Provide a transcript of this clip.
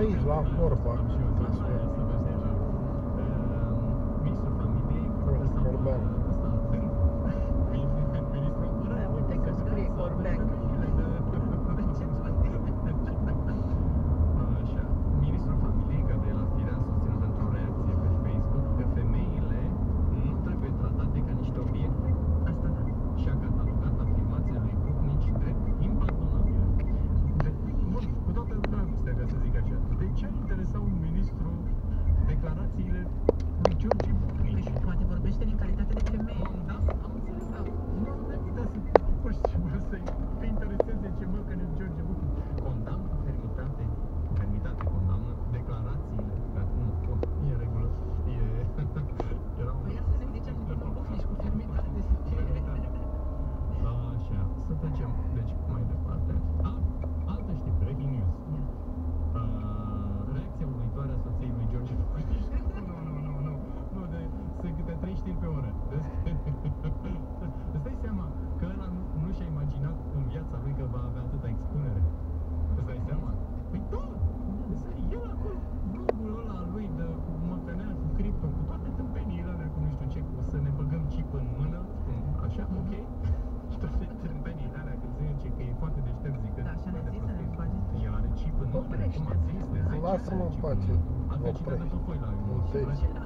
Orban. trebuie să fie. Lasă-mă ani în chip pace. mână. Avea cine Oprește.